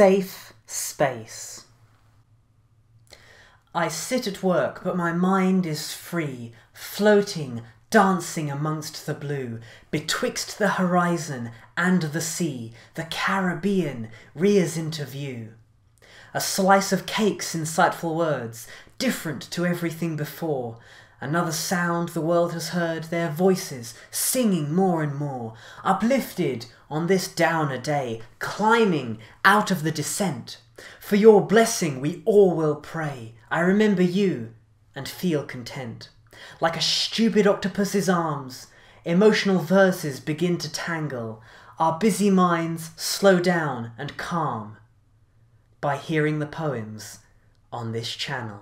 Safe space. I sit at work, but my mind is free, floating, dancing amongst the blue, betwixt the horizon and the sea, the Caribbean rears into view. A slice of cake's insightful words, different to everything before. Another sound the world has heard, their voices singing more and more, uplifted on this downer day, climbing out of the descent. For your blessing we all will pray. I remember you and feel content. Like a stupid octopus's arms, emotional verses begin to tangle. Our busy minds slow down and calm by hearing the poems on this channel.